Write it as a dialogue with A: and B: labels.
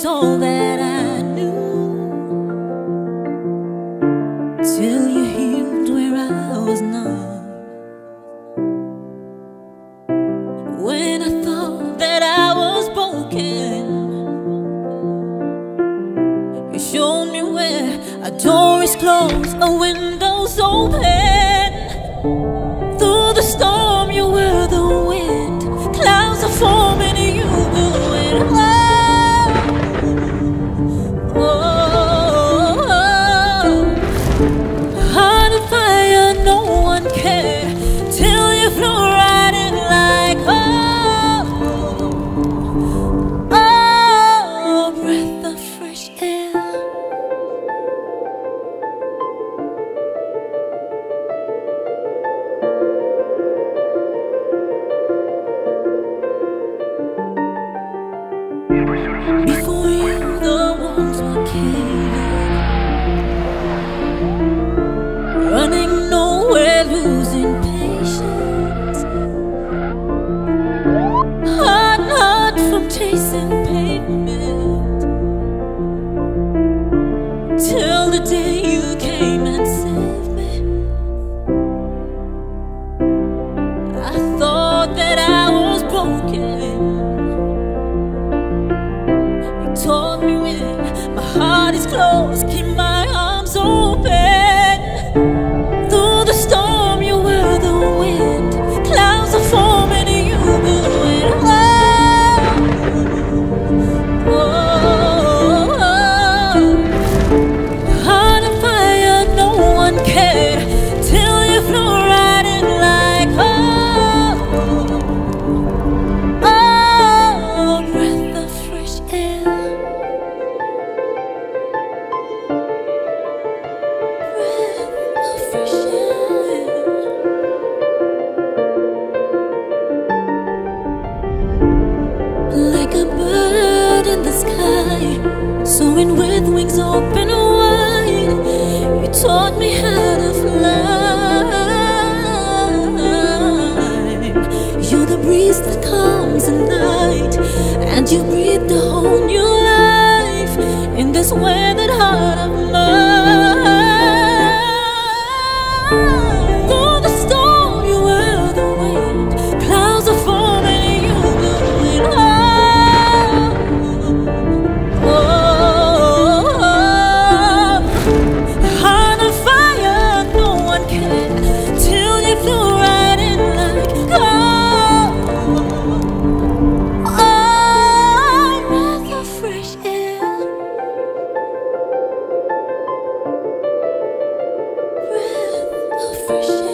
A: was all that I knew. Till you healed where I was numb When I thought that I was broken You showed me where a door is closed, a window's open. till the day you came and saved me. I thought that I was broken. You told me with my heart is closed, keep my heart. fresh